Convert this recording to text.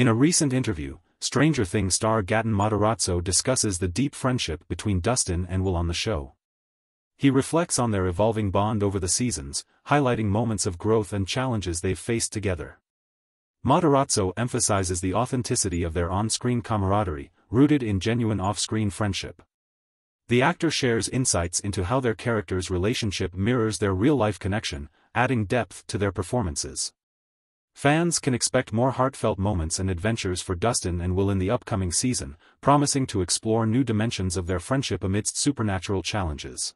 In a recent interview, Stranger Things star Gaten Matarazzo discusses the deep friendship between Dustin and Will on the show. He reflects on their evolving bond over the seasons, highlighting moments of growth and challenges they've faced together. Matarazzo emphasizes the authenticity of their on-screen camaraderie, rooted in genuine off-screen friendship. The actor shares insights into how their characters' relationship mirrors their real-life connection, adding depth to their performances. Fans can expect more heartfelt moments and adventures for Dustin and Will in the upcoming season, promising to explore new dimensions of their friendship amidst supernatural challenges.